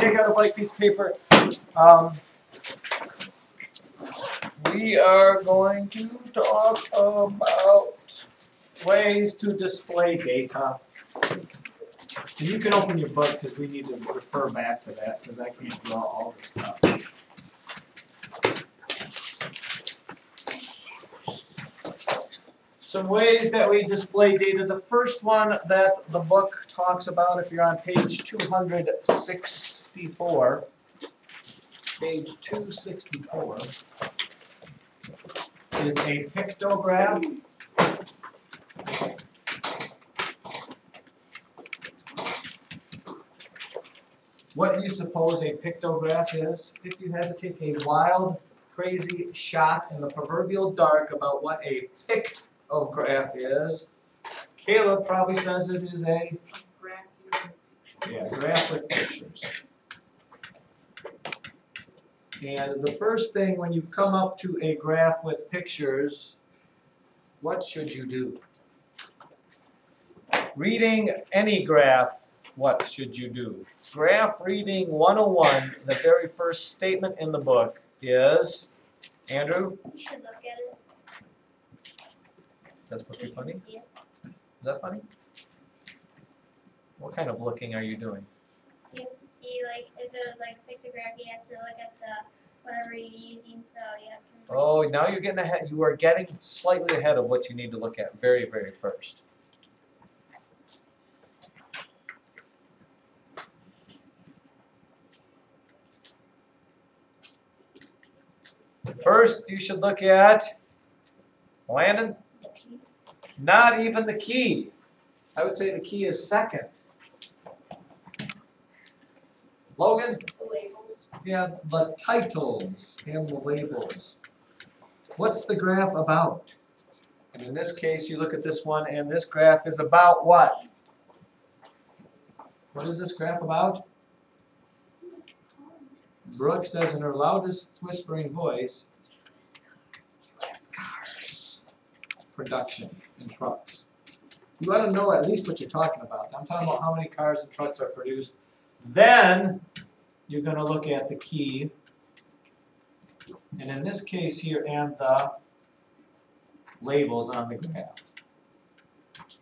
take out a blank piece of paper. Um, we are going to talk about ways to display data. And you can open your book because we need to refer back to that because I can't draw all this stuff. Some ways that we display data. The first one that the book talks about, if you're on page two hundred sixty-four, page two sixty-four, is a pictograph. What do you suppose a pictograph is? If you had to take a wild, crazy shot in the proverbial dark about what a pictograph is, Caleb probably says it is a yeah, graph with pictures. And the first thing when you come up to a graph with pictures, what should you do? Reading any graph, what should you do? Graph reading 101, the very first statement in the book is, Andrew, You should look at it. that's supposed to be funny? can see it. Is that funny? What kind of looking are you doing? You have to see like if it was like a pictograph, you have to look at the whatever you're using. So you have to. Oh, now you're getting ahead, you are getting slightly ahead of what you need to look at very, very first. First, you should look at, Landon, not even the key. I would say the key is second. Logan? The Yeah, the titles and the labels. What's the graph about? And in this case, you look at this one, and this graph is about what? What is this graph about? Brooke says in her loudest whispering voice, cars. Production in trucks. You ought to know at least what you're talking about. I'm talking about how many cars and trucks are produced. Then, you're gonna look at the key. And in this case here, and the labels on the graph.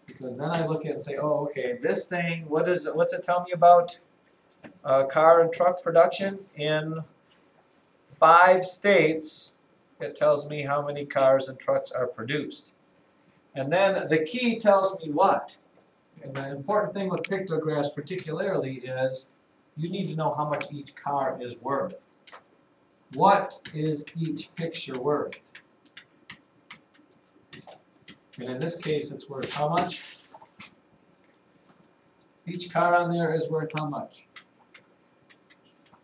Because then I look at and say, oh, okay, this thing, what is it, what's it tell me about? Uh, car and truck production in five states, it tells me how many cars and trucks are produced. And then the key tells me what? And the important thing with pictographs particularly is you need to know how much each car is worth. What is each picture worth? And in this case, it's worth how much? Each car on there is worth how much?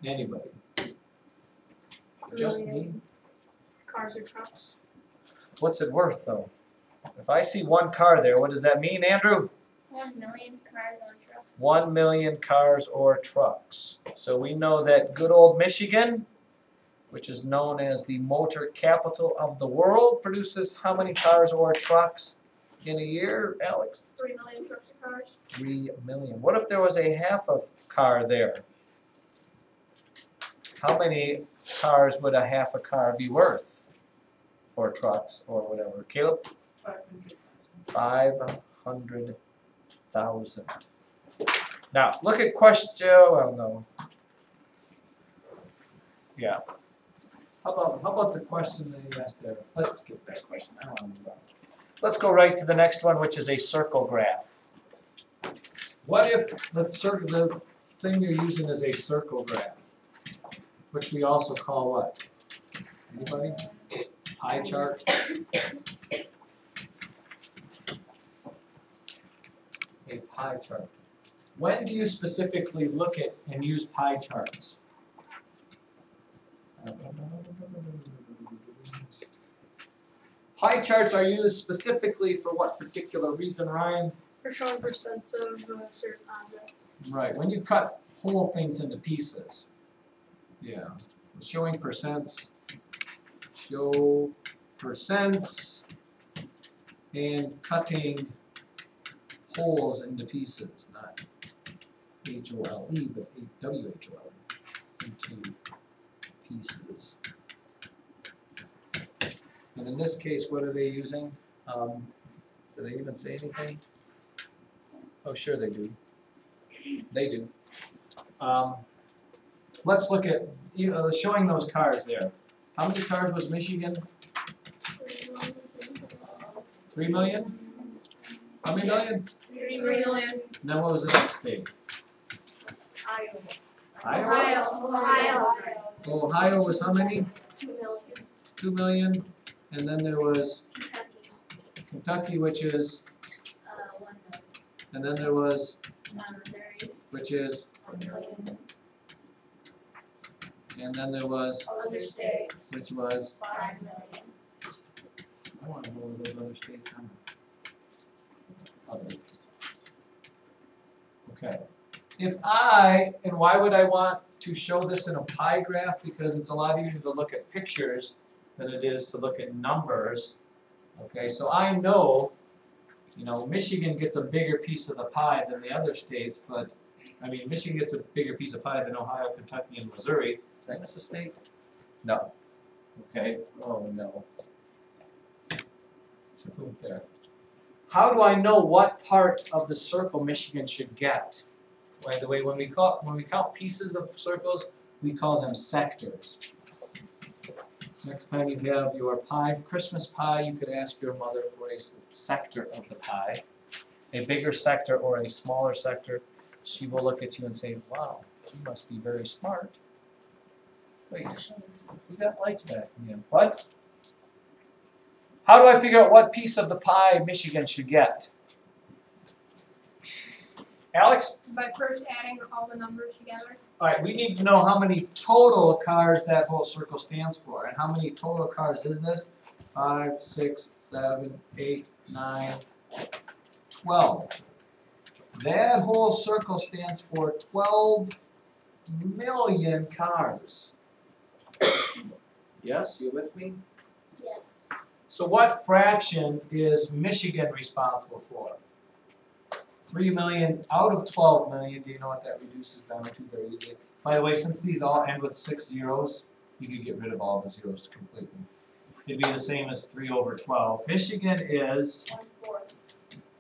Anybody? Just me? Cars or trucks? What's it worth though? If I see one car there, what does that mean, Andrew? One million cars or trucks. One million cars or trucks. So we know that good old Michigan, which is known as the motor capital of the world, produces how many cars or trucks in a year, Alex? Three million trucks or cars? Three million. What if there was a half of car there? How many cars would a half a car be worth? Or trucks, or whatever. Caleb? Five hundred thousand. Now, look at question, well, no. Yeah. How about, how about the question that you asked there? Let's skip that question, I don't wanna move on. Let's go right to the next one, which is a circle graph. What if the the thing you're using is a circle graph? Which we also call what? Anybody? Pie chart? A pie chart. When do you specifically look at and use pie charts? Pie charts are used specifically for what particular reason, Ryan? For showing percents of a certain object. Right, when you cut whole things into pieces. Yeah, so showing percents, show percents, and cutting wholes into pieces, not H O L E, but W H O L E. into pieces. And in this case, what are they using? Um, do they even say anything? Oh, sure they do. They do. Um, let's look at, know, showing those cars there. How many cars was Michigan? Three million? How many million? Three million. Then what was the next state? Iowa. Iowa? Ohio. Ohio was how many? Two million. Two million, and then there was Kentucky. Kentucky, which is, Uh, one million. and then there was, Missouri, which is, one million. and then there was, Other states, which was, five million. I wanna know those other states. Other. Okay. If I, and why would I want to show this in a pie graph? Because it's a lot easier to look at pictures than it is to look at numbers. Okay, so I know, you know, Michigan gets a bigger piece of the pie than the other states, but, I mean, Michigan gets a bigger piece of pie than Ohio, Kentucky, and Missouri. Did I miss a state? No. Okay, oh no. There. How do I know what part of the circle Michigan should get? By the way, when we call, when we count pieces of circles, we call them sectors. Next time you have your pie, Christmas pie, you could ask your mother for a sector of the pie. A bigger sector or a smaller sector, she will look at you and say, wow, you must be very smart. Wait, we got lights back again, what? How do I figure out what piece of the pie Michigan should get? Alex? By first adding all the numbers together. Alright, we need to know how many total cars that whole circle stands for, and how many total cars is this? Five, six, seven, eight, nine, twelve. That whole circle stands for twelve million cars. Yes, you with me? Yes. So what fraction is Michigan responsible for? Three million out of twelve million, do you know what that reduces down to very easily? By the way, since these all end with six zeros, you could get rid of all the zeros completely. It'd be the same as three over twelve. Michigan is One fourth.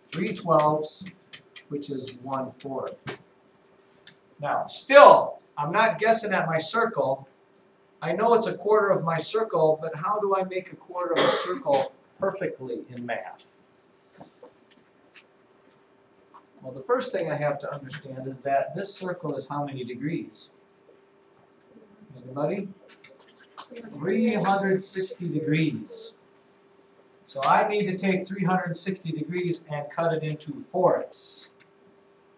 three twelfths, which is one fourth. Now, still, I'm not guessing at my circle. I know it's a quarter of my circle, but how do I make a quarter of a circle perfectly in math? Well, the first thing I have to understand is that this circle is how many degrees? Anybody? Three hundred sixty degrees. So I need to take three hundred and sixty degrees and cut it into fourths.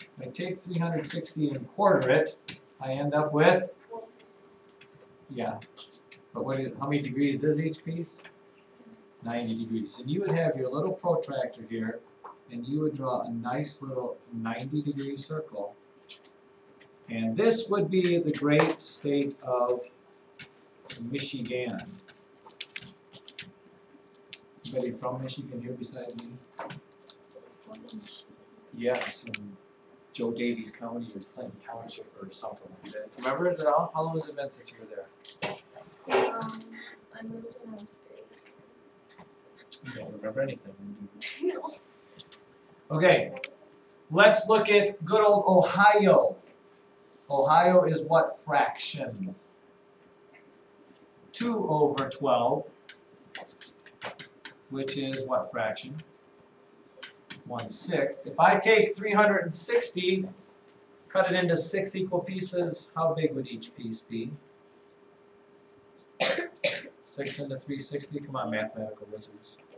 If I take three hundred and sixty and quarter it, I end up with, yeah. But what, is- how many degrees is each piece? Ninety degrees. And you would have your little protractor here, and you would draw a nice little ninety degree circle. And this would be the great state of Michigan. Anybody from Michigan here beside me? Yes, in Jo Daviess County or Clinton Township or something like that. Remember it at all? How long has it been since you were there? Um, I moved when I was three. You don't remember anything. you? Okay, let's look at good old Ohio. Ohio is what fraction? Two over twelve, which is what fraction? One sixth. If I take three hundred and sixty, cut it into six equal pieces, how big would each piece be? Six into three sixty, come on mathematical wizards.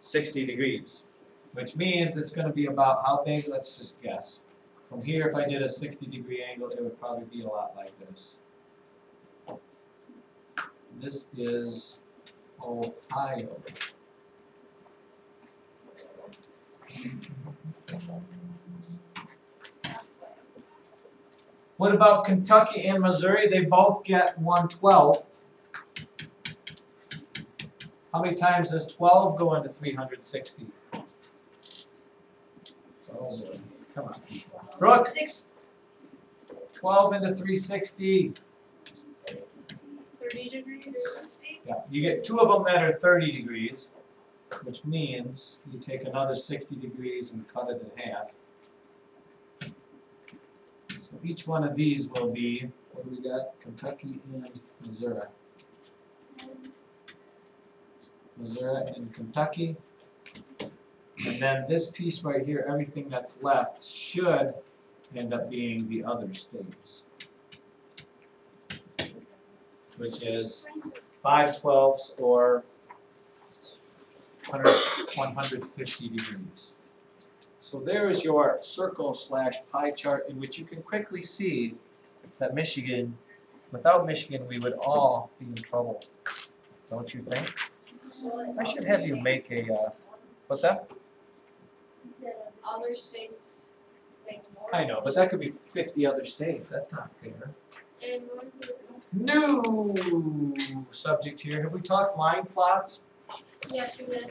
Sixty degrees, which means it's gonna be about how big, let's just guess. From here, if I did a sixty degree angle, it would probably be a lot like this. This is Ohio. What about Kentucky and Missouri? They both get one twelfth. How many times does twelve go into three hundred sixty? Oh come on. Brooke, Six, twelve into three sixty, Thirty degrees. Yeah, you get two of them that are thirty degrees, which means you take another sixty degrees and cut it in half. So each one of these will be, what do we got, Kentucky and Missouri. Missouri and Kentucky. And then this piece right here, everything that's left should end up being the other states. Which is five twelfths or 100 150 degrees. So there is your circle slash pie chart in which you can quickly see that Michigan, without Michigan, we would all be in trouble. Don't you think? I should have you make a, uh, what's that? Other states. I know, but that could be fifty other states, that's not fair. New subject here, have we talked line plots? Yes, we did.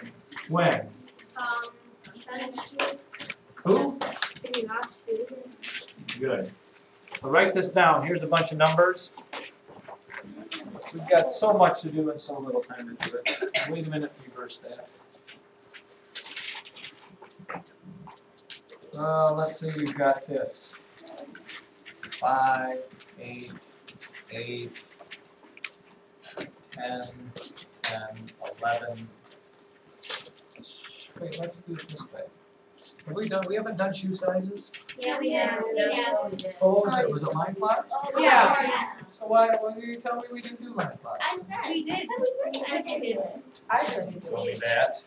When? Um, Who? maybe last two. Good. So write this down, here's a bunch of numbers. We've got so much to do and so little time to do it. Wait a minute, reverse that. Uh, let's say we've got this. Five, eight, eight, ten, ten, eleven. Wait, let's do it this way. Have we done, we haven't done shoe sizes? Yeah, we did, we did. Oh, was it, was it line plots? Yeah. So why, why did you tell me we didn't do line plots? I said. We did. I said we did. I said you Tell did. me that.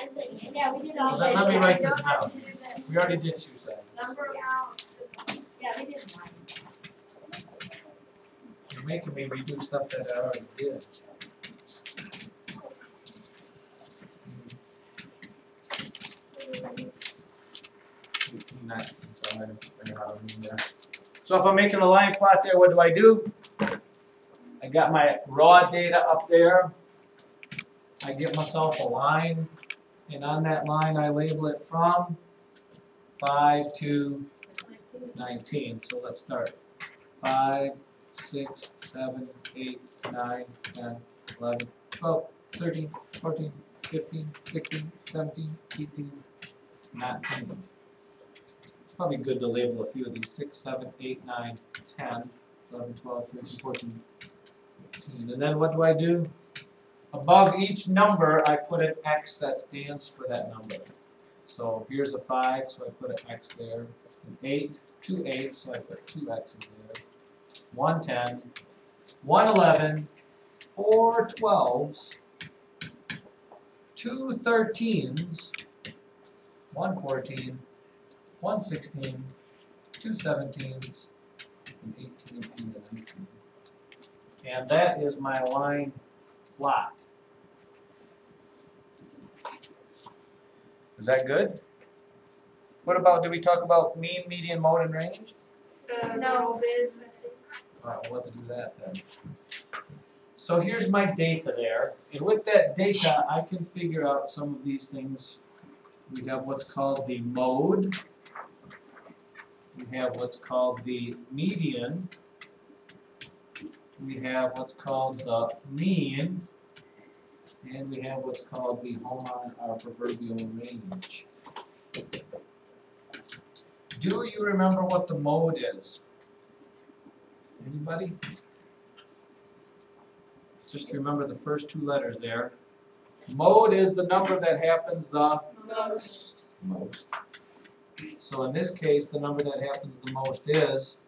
I said, yeah, we did all Well, then let me write this down. We already did shoe sizes. Number of. Yeah, we did mine. You're making me redo stuff that I already did. So, if I'm making a line plot there, what do I do? I got my raw data up there. I give myself a line, and on that line I label it from 5 to 19. So let's start. 5, 6, 7, 8, 9, 10, 11, 12, 13, 14, 15, 16, 17, 18, not ten. It's probably good to label a few of these, six, seven, eight, nine, ten, eleven, twelve, thirteen, fourteen, fifteen. And then what do I do? Above each number, I put an X that stands for that number. So here's a 5, so I put an X there. An 8, two 8, so I put two X's there. 110, 111, four 12s, two 13s, one fourteen, one sixteen, two seventeens, an eighteen and nineteen. And that is my line plot. Is that good? What about, did we talk about mean, median, mode, and range? Uh, No. bid, I think. Alright, well, let's do that then. So here's my data there, and with that data, I can figure out some of these things. We have what's called the mode. We have what's called the median. We have what's called the mean. And we have what's called the home on our proverbial range. Do you remember what the mode is? Anybody? Just remember the first two letters there. Mode is the number that happens the Most. most. So in this case, the number that happens the most is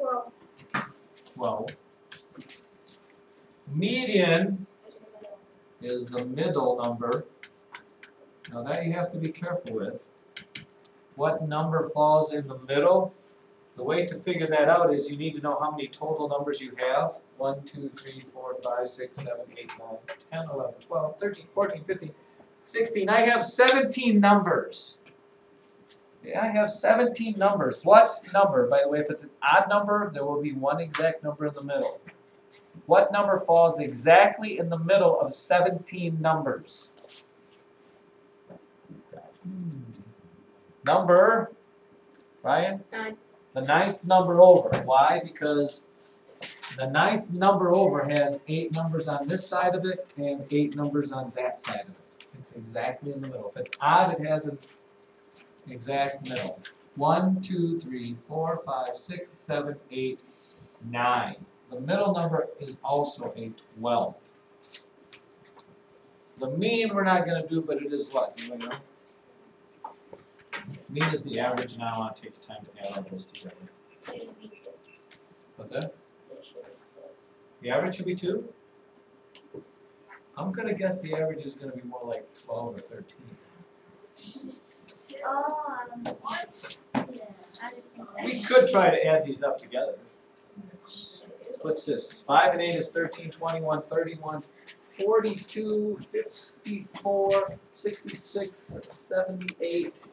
Well, twelve. Median is the middle number. Now that you have to be careful with. What number falls in the middle? The way to figure that out is you need to know how many total numbers you have. One, two, three, four, five, six, seven, eight, nine, ten, eleven, twelve, thirteen, fourteen, fifteen, sixteen. I have seventeen numbers. Yeah, I have seventeen numbers. What number, by the way, if it's an odd number, there will be one exact number in the middle. What number falls exactly in the middle of seventeen numbers? Number, Ryan? Nine. The ninth number over. Why? Because The ninth number over has eight numbers on this side of it and eight numbers on that side of it. It's exactly in the middle. If it's odd, it has an exact middle. One, two, three, four, five, six, seven, eight, nine. The middle number is also a twelve. The mean we're not gonna do, but it is what? Mean is the average, now it takes time to add all those together. What's that? It should be two. The average should be two? I'm gonna guess the average is gonna be more like twelve or thirteen. Oh, um. Yeah, I just think that. We could try to add these up together. What's this? Five and eight is thirteen, twenty-one, thirty-one, forty-two, fifty-four, sixty-six, seventy-eight,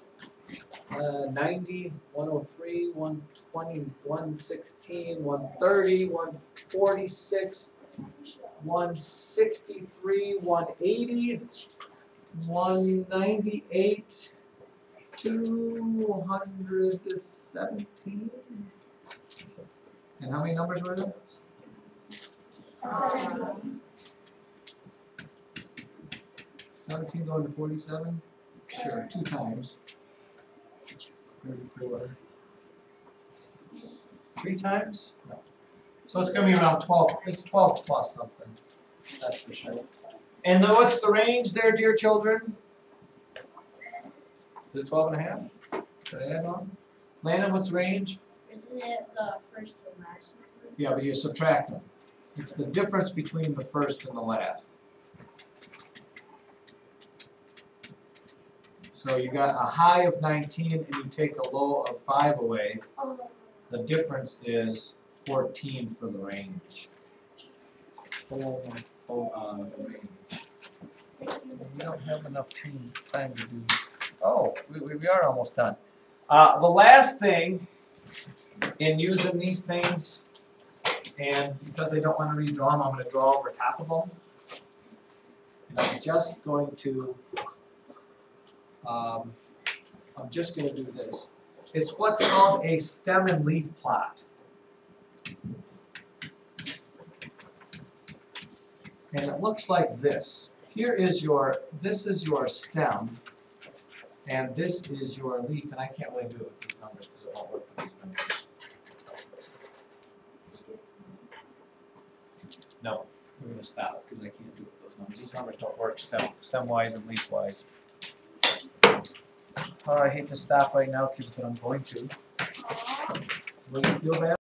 uh, ninety, one oh three, one twenty, one sixteen, one thirty, one forty-six, one sixty-three, one eighty, one ninety-eight, two hundred seventeen. And how many numbers were there? Seventeen. Seventeen going to forty-seven? Sure, two times. Three times? No. So it's gonna be around twelve, it's twelve plus something, that's for sure. And then what's the range there, dear children? Is it twelve and a half? Did I add on? Landon, what's the range? Isn't it the first and last number? Yeah, but you subtract them. It's the difference between the first and the last. So you got a high of nineteen and you take a low of five away, Oh, the difference is fourteen for the range. Oh, oh, uh, the range. We don't have enough team, time to do, oh, we, we, are almost done. Uh, the last thing in using these things, and because I don't wanna redraw them, I'm gonna draw over top of them. And I'm just going to, um, I'm just gonna do this. It's what's called a stem and leaf plot. And it looks like this. Here is your, this is your stem, and this is your leaf, and I can't really do it with these numbers because it won't work with these numbers. No, we're gonna stop because I can't do it with those numbers. These numbers don't work stem, stem wise and leaf wise. Oh, I hate to stop right now, kids, but I'm going to. Will you feel bad?